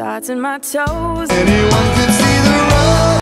starts in my toes. Anyone can see the road.